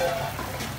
あっ。